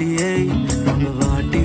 వాటి రంగవాటి